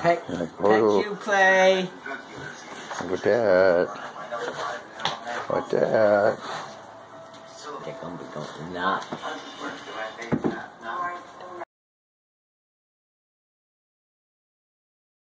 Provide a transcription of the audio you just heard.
Pet, pet oh. you play. Look at that. Look at that. They're going to be going not.